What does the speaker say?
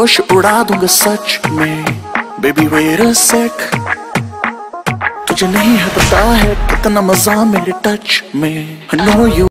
होश उड़ा दूँगा सच में। बेबी वेर सेक तुझे नहीं है पता है कितना मज़ा मेरे टच में। No you